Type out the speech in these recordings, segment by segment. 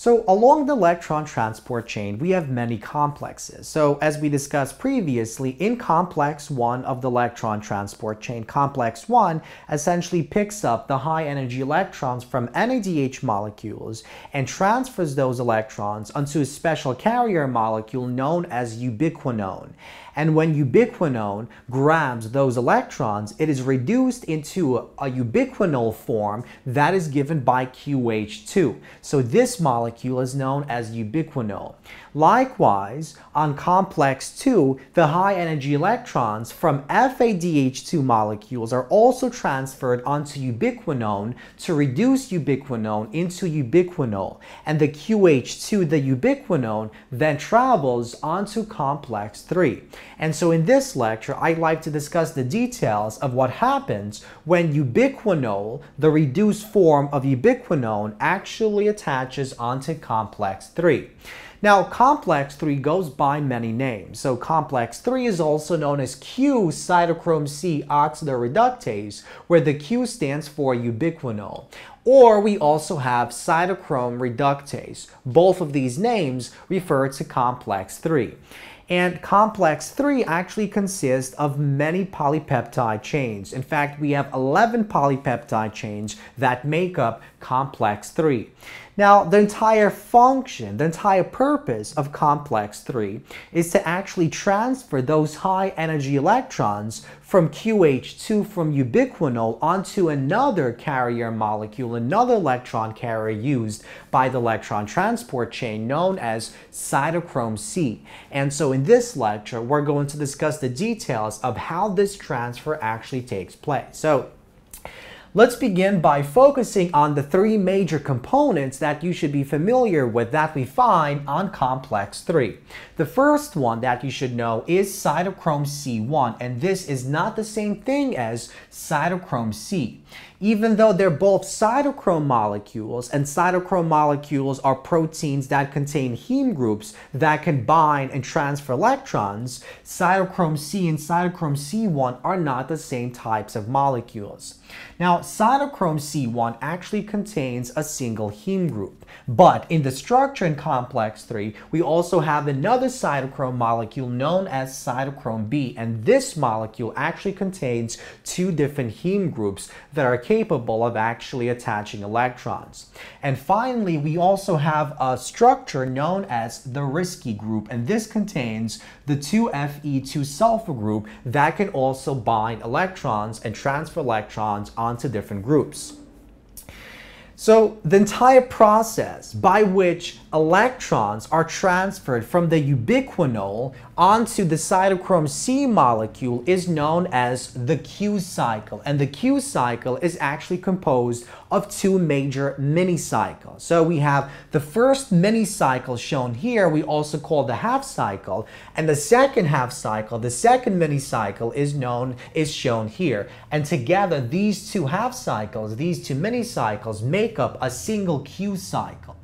So along the electron transport chain, we have many complexes. So as we discussed previously, in complex 1 of the electron transport chain, complex 1 essentially picks up the high energy electrons from NADH molecules and transfers those electrons onto a special carrier molecule known as ubiquinone. And when ubiquinone grabs those electrons, it is reduced into a ubiquinol form that is given by QH2. So this molecule is known as ubiquinol. Likewise, on complex 2, the high energy electrons from FADH2 molecules are also transferred onto ubiquinone to reduce ubiquinone into ubiquinol. And the QH2, the ubiquinone, then travels onto complex 3. And so in this lecture, I'd like to discuss the details of what happens when ubiquinol, the reduced form of ubiquinone, actually attaches onto complex 3. Now, complex 3 goes by many names. So complex 3 is also known as Q cytochrome C oxidoreductase, where the Q stands for ubiquinol. Or we also have cytochrome reductase. Both of these names refer to complex 3. And complex 3 actually consists of many polypeptide chains. In fact, we have 11 polypeptide chains that make up complex 3. Now, the entire function, the entire purpose of complex 3 is to actually transfer those high energy electrons from QH2 from ubiquinol onto another carrier molecule, another electron carrier used by the electron transport chain known as cytochrome C. And so in this lecture, we're going to discuss the details of how this transfer actually takes place. So Let's begin by focusing on the three major components that you should be familiar with that we find on complex 3. The first one that you should know is cytochrome C1 and this is not the same thing as cytochrome C. Even though they're both cytochrome molecules, and cytochrome molecules are proteins that contain heme groups that can bind and transfer electrons, cytochrome C and cytochrome C1 are not the same types of molecules. Now, cytochrome C1 actually contains a single heme group, but in the structure in complex 3, we also have another cytochrome molecule known as cytochrome B, and this molecule actually contains two different heme groups that are capable of actually attaching electrons. And finally, we also have a structure known as the Rieske group, and this contains the 2Fe2 sulfur group that can also bind electrons and transfer electrons onto different groups. So the entire process by which electrons are transferred from the ubiquinol onto the cytochrome C molecule is known as the Q cycle. And the Q cycle is actually composed of two major mini cycles. So we have the first mini cycle shown here, we also call the half cycle, and the second half cycle, the second mini cycle is known is shown here. And together these two half cycles, these two mini cycles make up a single Q cycle.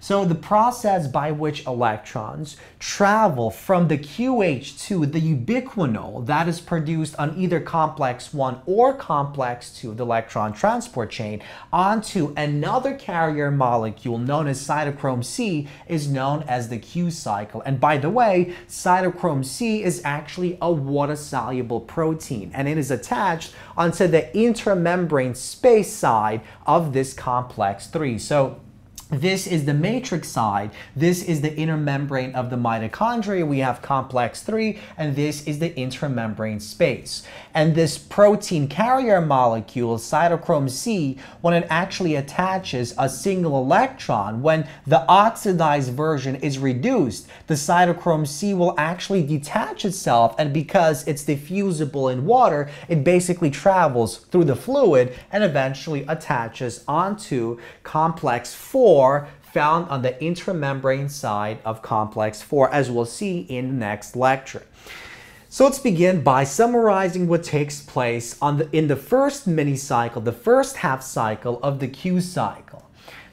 So the process by which electrons travel from the QH to the ubiquinol that is produced on either complex 1 or complex 2, of the electron transport chain, onto another carrier molecule known as cytochrome C is known as the Q cycle. And by the way, cytochrome C is actually a water-soluble protein and it is attached onto the intramembrane space side of this complex 3. So this is the matrix side. This is the inner membrane of the mitochondria. We have complex 3, and this is the intramembrane space. And this protein carrier molecule, cytochrome C, when it actually attaches a single electron, when the oxidized version is reduced, the cytochrome C will actually detach itself, and because it's diffusible in water, it basically travels through the fluid and eventually attaches onto complex 4 4 found on the intramembrane side of complex 4 as we'll see in the next lecture. So let's begin by summarizing what takes place on the, in the first mini cycle, the first half cycle of the Q cycle.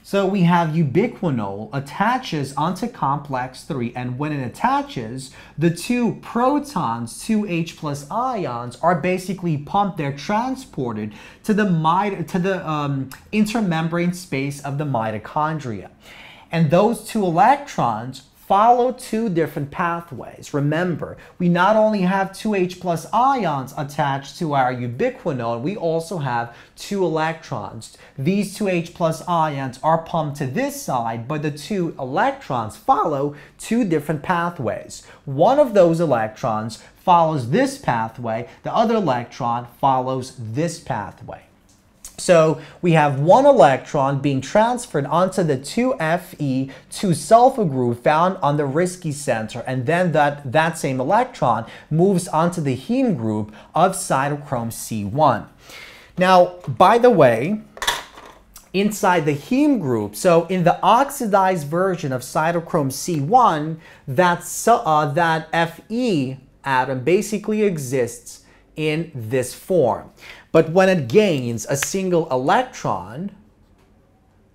So we have ubiquinol attaches onto complex 3 and when it attaches, the two protons, two H plus ions, are basically pumped, they're transported to the, to the um, intermembrane space of the mitochondria. And those two electrons follow two different pathways. Remember, we not only have two H plus ions attached to our ubiquinone, we also have two electrons. These two H plus ions are pumped to this side, but the two electrons follow two different pathways. One of those electrons follows this pathway, the other electron follows this pathway. So we have one electron being transferred onto the 2Fe 2-sulfur group found on the Rieske center, and then that, that same electron moves onto the heme group of cytochrome C1. Now, by the way, inside the heme group, so in the oxidized version of cytochrome C1, that, uh, that Fe atom basically exists in this form. But when it gains a single electron,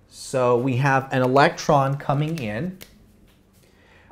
so we have an electron coming in,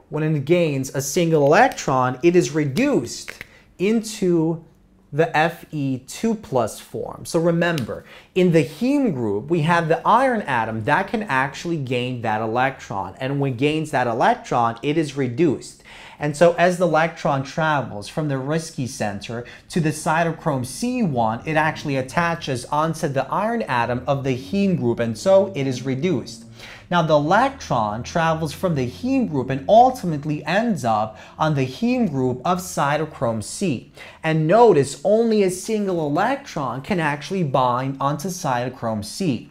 when it gains a single electron, it is reduced into the Fe2 plus form. So remember, in the heme group, we have the iron atom that can actually gain that electron. And when it gains that electron, it is reduced. And so as the electron travels from the Rieske center to the cytochrome C1, it actually attaches onto the iron atom of the heme group, and so it is reduced. Now the electron travels from the heme group and ultimately ends up on the heme group of cytochrome C. And notice only a single electron can actually bind onto cytochrome C.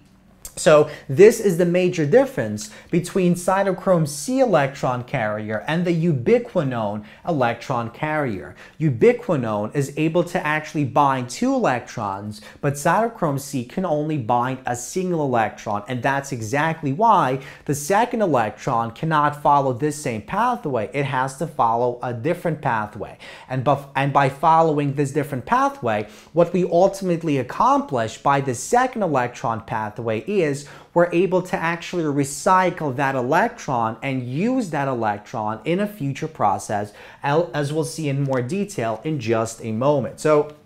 So this is the major difference between cytochrome C electron carrier and the ubiquinone electron carrier. Ubiquinone is able to actually bind two electrons, but cytochrome C can only bind a single electron, and that's exactly why the second electron cannot follow this same pathway. It has to follow a different pathway. And, and by following this different pathway, what we ultimately accomplish by the second electron pathway is is we're able to actually recycle that electron and use that electron in a future process, as we'll see in more detail in just a moment. So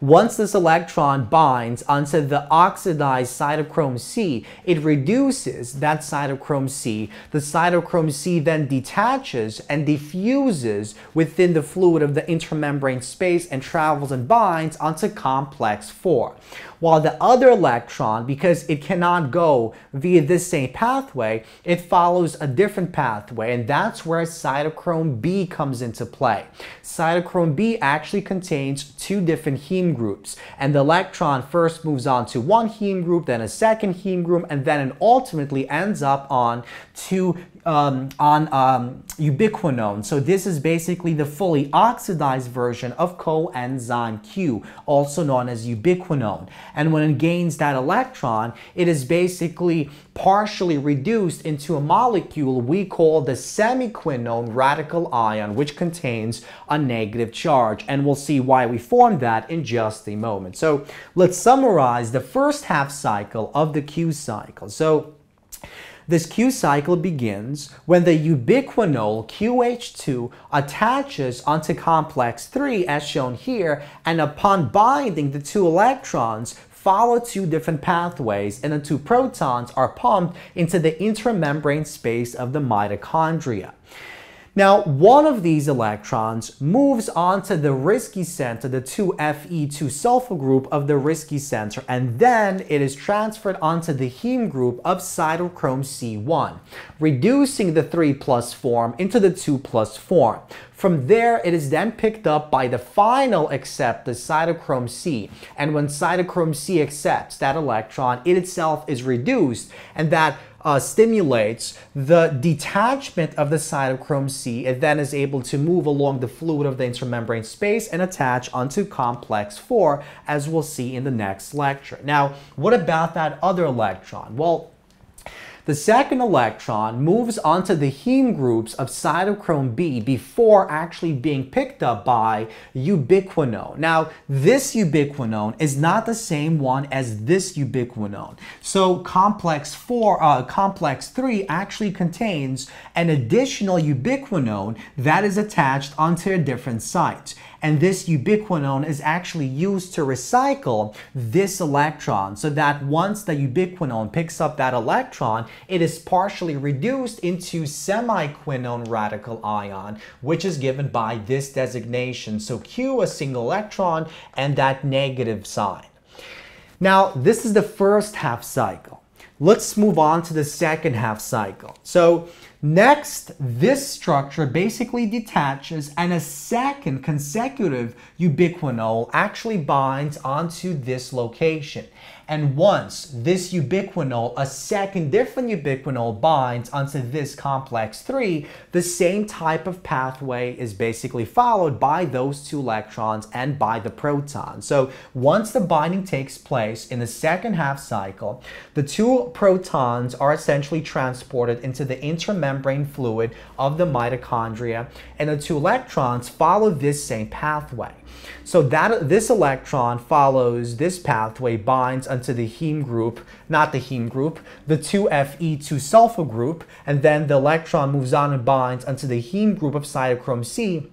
once this electron binds onto the oxidized cytochrome C, it reduces that cytochrome C. The cytochrome C then detaches and diffuses within the fluid of the intermembrane space and travels and binds onto complex 4 while the other electron, because it cannot go via this same pathway, it follows a different pathway, and that's where cytochrome B comes into play. Cytochrome B actually contains two different heme groups, and the electron first moves on to one heme group, then a second heme group, and then it ultimately ends up on two um, on um, ubiquinone. So this is basically the fully oxidized version of coenzyme Q, also known as ubiquinone. And when it gains that electron, it is basically partially reduced into a molecule we call the semiquinone radical ion, which contains a negative charge. And we'll see why we formed that in just a moment. So let's summarize the first half cycle of the Q cycle. So this Q cycle begins when the ubiquinol QH2 attaches onto complex 3 as shown here and upon binding the two electrons follow two different pathways and the two protons are pumped into the intramembrane space of the mitochondria. Now, one of these electrons moves onto the Rieske center, the 2Fe2 sulfur group of the Rieske center, and then it is transferred onto the heme group of cytochrome C1, reducing the 3 plus form into the 2 plus form. From there, it is then picked up by the final accept, the cytochrome C. And when cytochrome C accepts that electron, it itself is reduced, and that uh, stimulates the detachment of the cytochrome C. It then is able to move along the fluid of the intermembrane space and attach onto complex 4, as we'll see in the next lecture. Now, what about that other electron? Well, the second electron moves onto the heme groups of cytochrome B before actually being picked up by ubiquinone. Now, this ubiquinone is not the same one as this ubiquinone. So complex 4, uh, complex 3 actually contains an additional ubiquinone that is attached onto a different site. And this ubiquinone is actually used to recycle this electron so that once the ubiquinone picks up that electron, it is partially reduced into semiquinone radical ion, which is given by this designation. So Q, a single electron, and that negative sign. Now, this is the first half cycle. Let's move on to the second half cycle. So next, this structure basically detaches and a second consecutive ubiquinol actually binds onto this location. And once this ubiquinol, a second different ubiquinol binds onto this complex 3, the same type of pathway is basically followed by those two electrons and by the proton. So once the binding takes place in the second half cycle, the two protons are essentially transported into the intermembrane fluid of the mitochondria, and the two electrons follow this same pathway. So that this electron follows this pathway, binds onto the heme group, not the heme group, the 2Fe2 sulfur group, and then the electron moves on and binds onto the heme group of cytochrome C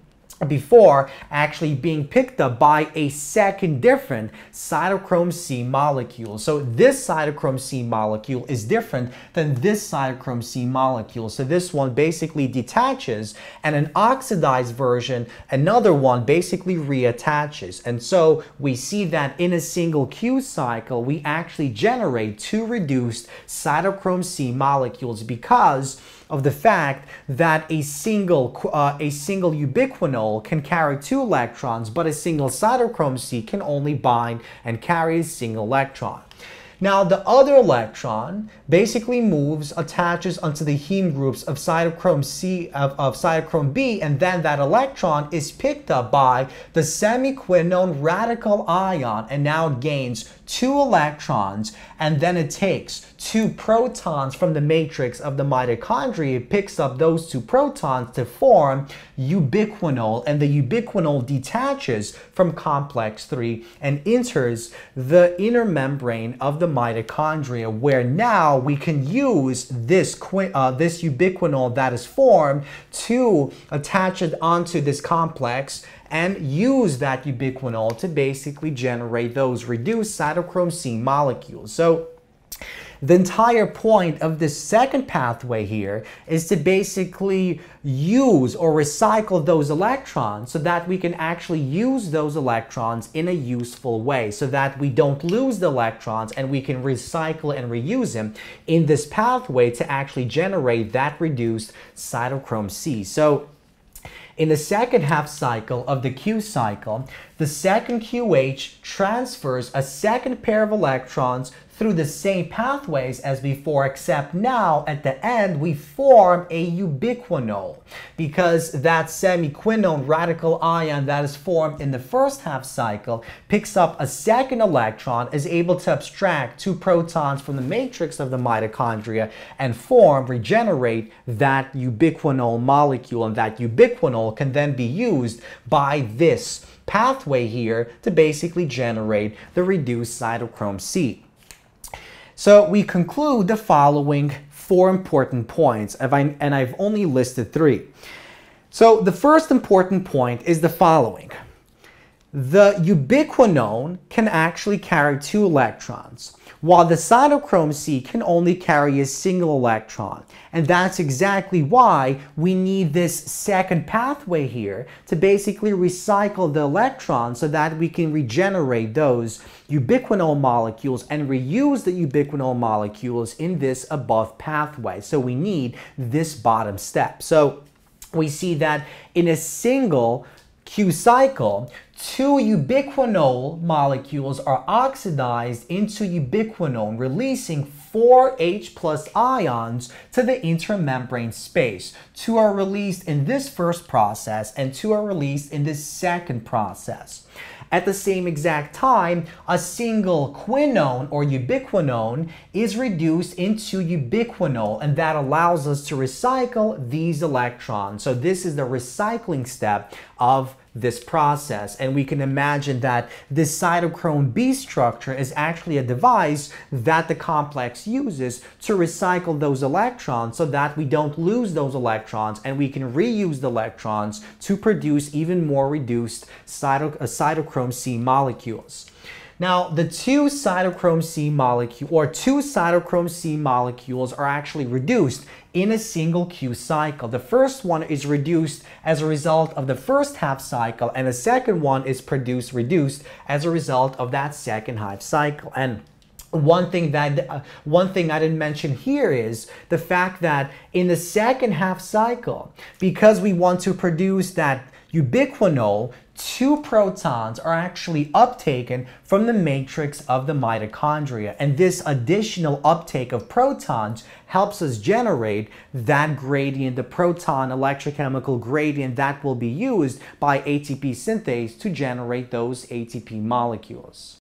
before actually being picked up by a second different cytochrome C molecule. So this cytochrome C molecule is different than this cytochrome C molecule. So this one basically detaches and an oxidized version, another one basically reattaches. And so we see that in a single Q cycle, we actually generate two reduced cytochrome C molecules because of the fact that a single, uh, a single ubiquinol can carry two electrons, but a single cytochrome C can only bind and carry a single electron. Now the other electron basically moves, attaches onto the heme groups of cytochrome C of, of cytochrome B, and then that electron is picked up by the semiquinone radical ion and now gains two electrons, and then it takes two protons from the matrix of the mitochondria, it picks up those two protons to form ubiquinol, and the ubiquinol detaches from complex 3 and enters the inner membrane of the mitochondria, where now we can use this, uh, this ubiquinol that is formed to attach it onto this complex and use that ubiquinol to basically generate those reduced cytochrome C molecules. So the entire point of this second pathway here is to basically use or recycle those electrons so that we can actually use those electrons in a useful way so that we don't lose the electrons and we can recycle and reuse them in this pathway to actually generate that reduced cytochrome C. So in the second half cycle of the Q cycle, the second QH transfers a second pair of electrons through the same pathways as before, except now at the end we form a ubiquinol because that semiquinone radical ion that is formed in the first half cycle picks up a second electron, is able to abstract two protons from the matrix of the mitochondria and form, regenerate that ubiquinol molecule, and that ubiquinol can then be used by this pathway here to basically generate the reduced cytochrome C. So we conclude the following four important points, and I've only listed three. So the first important point is the following. The ubiquinone can actually carry two electrons while the cytochrome C can only carry a single electron. And that's exactly why we need this second pathway here to basically recycle the electrons so that we can regenerate those ubiquinol molecules and reuse the ubiquinol molecules in this above pathway. So we need this bottom step. So we see that in a single Q cycle, two ubiquinol molecules are oxidized into ubiquinone, releasing four H plus ions to the intermembrane space. Two are released in this first process and two are released in this second process. At the same exact time, a single quinone or ubiquinone is reduced into ubiquinol and that allows us to recycle these electrons. So this is the recycling step of this process. And we can imagine that this cytochrome B structure is actually a device that the complex uses to recycle those electrons so that we don't lose those electrons and we can reuse the electrons to produce even more reduced cyto uh, cytochrome C molecules. Now, the two cytochrome C molecule or two cytochrome C molecules are actually reduced in a single Q cycle. The first one is reduced as a result of the first half cycle and the second one is produced reduced as a result of that second half cycle. And one thing that uh, one thing I didn't mention here is the fact that in the second half cycle, because we want to produce that ubiquinol, two protons are actually uptaken from the matrix of the mitochondria. And this additional uptake of protons helps us generate that gradient, the proton electrochemical gradient that will be used by ATP synthase to generate those ATP molecules.